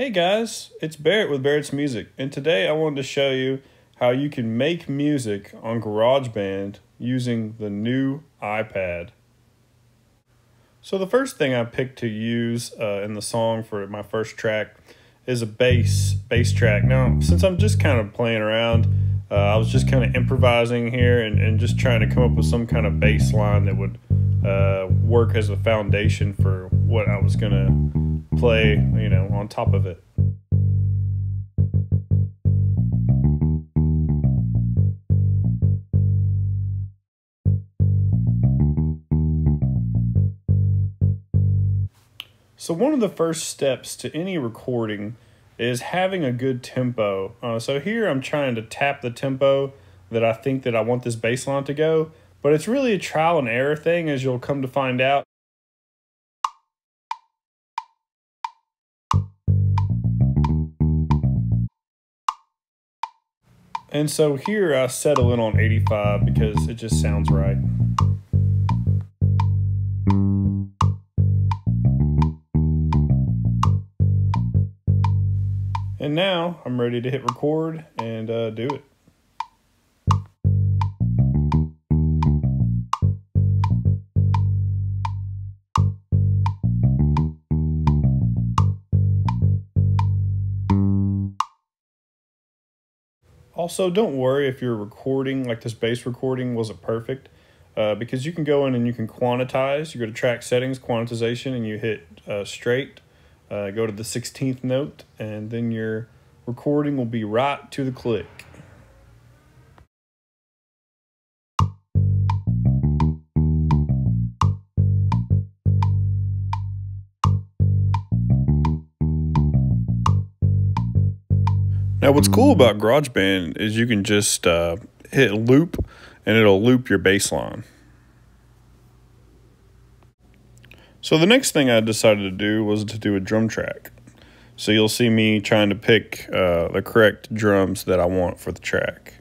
Hey guys, it's Barret with Barret's Music, and today I wanted to show you how you can make music on GarageBand using the new iPad. So the first thing I picked to use uh, in the song for my first track is a bass bass track. Now, since I'm just kind of playing around, uh, I was just kind of improvising here and, and just trying to come up with some kind of bass line that would uh, work as a foundation for what I was gonna play, you know, on top of it. So, one of the first steps to any recording is having a good tempo. Uh, so, here I'm trying to tap the tempo that I think that I want this bass line to go, but it's really a trial and error thing, as you'll come to find out. And so here I settle in on 85 because it just sounds right. And now I'm ready to hit record and uh, do it. Also, don't worry if your recording, like this bass recording, wasn't perfect, uh, because you can go in and you can quantize. You go to track settings, quantization, and you hit uh, straight uh, go to the 16th note, and then your recording will be right to the click. Now, what's cool about GarageBand is you can just uh, hit loop and it'll loop your bass line. So the next thing I decided to do was to do a drum track. So you'll see me trying to pick uh, the correct drums that I want for the track.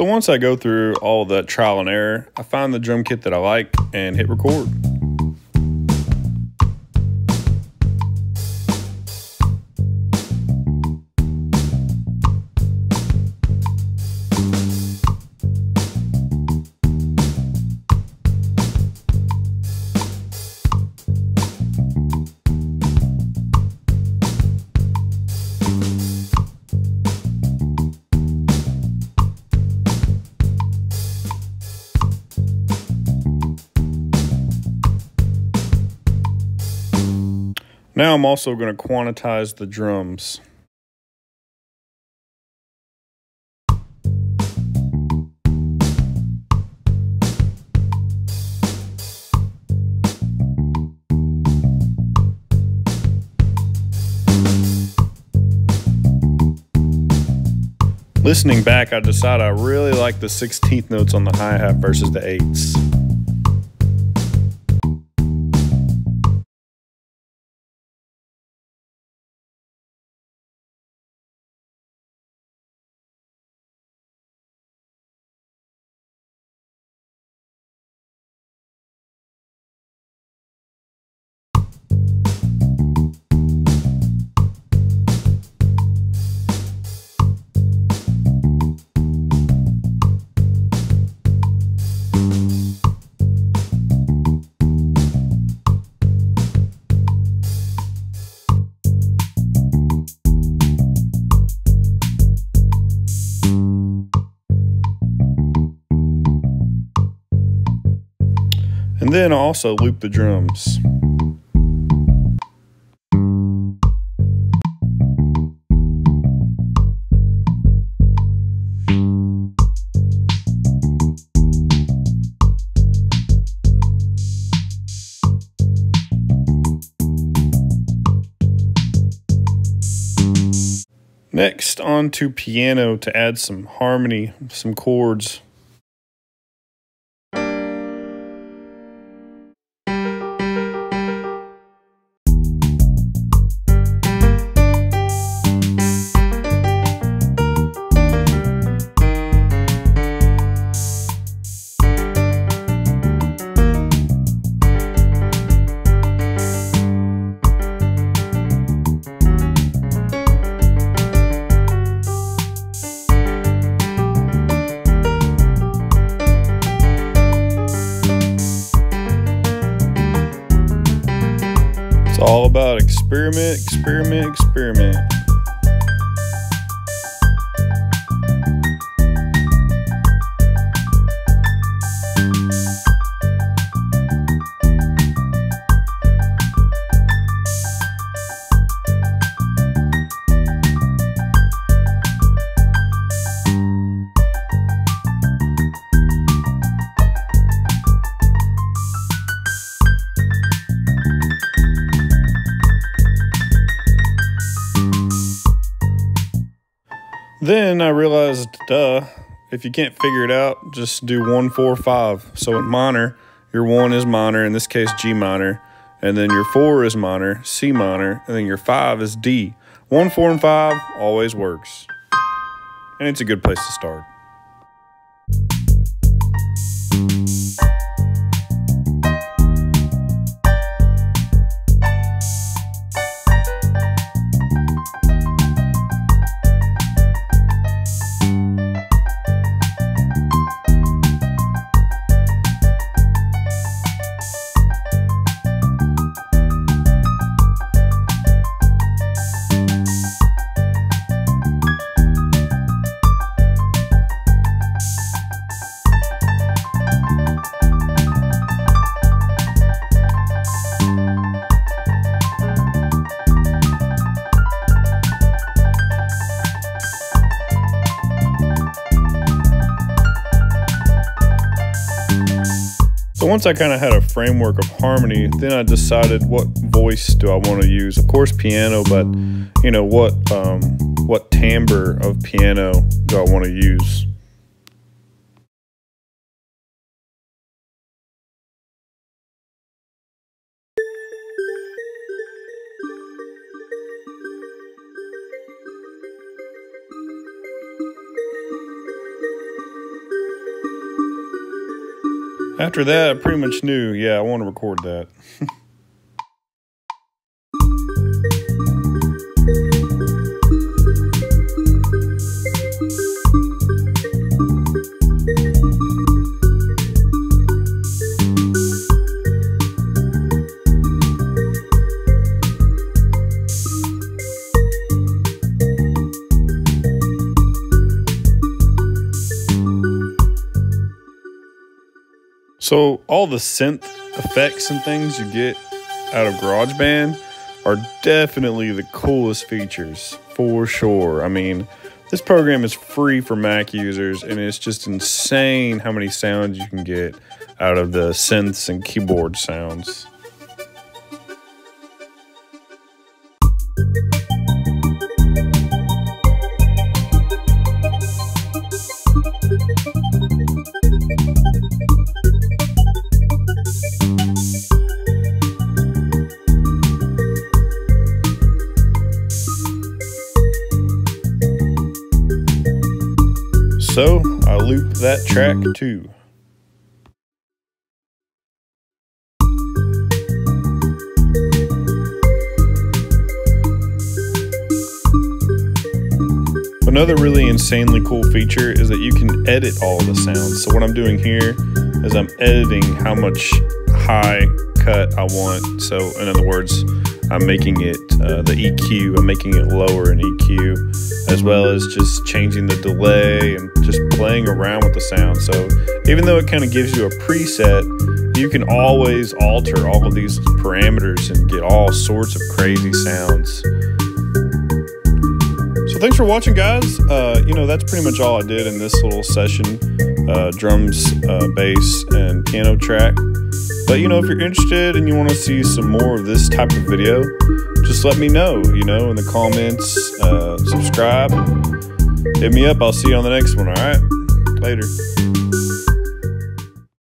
So once I go through all that trial and error, I find the drum kit that I like and hit record. Now I'm also going to quantize the drums. Listening back, I decide I really like the 16th notes on the hi hat versus the 8s. Then also loop the drums. Next, on to piano to add some harmony, some chords. All about experiment, experiment, experiment. Duh, if you can't figure it out, just do one, four, five. So in minor, your one is minor, in this case, G minor. And then your four is minor, C minor. And then your five is D. One, four, and five always works. And it's a good place to start. Once I kind of had a framework of harmony, then I decided what voice do I want to use. Of course, piano, but you know what um, what timbre of piano do I want to use? After that, I pretty much knew, yeah, I want to record that. So all the synth effects and things you get out of GarageBand, are definitely the coolest features for sure. I mean, this program is free for Mac users, and it's just insane how many sounds you can get out of the synths and keyboard sounds. So I loop that track too. Another really insanely cool feature is that you can edit all the sounds. So what I'm doing here is I'm editing how much high cut I want. So in other words, I'm making it uh, the EQ, I'm making it lower in EQ, as well as just changing the delay and just playing around with the sound. So even though it kind of gives you a preset, you can always alter all of these parameters and get all sorts of crazy sounds. So thanks for watching, guys. Uh, you know, that's pretty much all I did in this little session. Uh, drums, uh, bass, and piano track. But you know, if you're interested and you want to see some more of this type of video, just let me know, you know, in the comments, uh, subscribe, hit me up. I'll see you on the next one, all right? Later.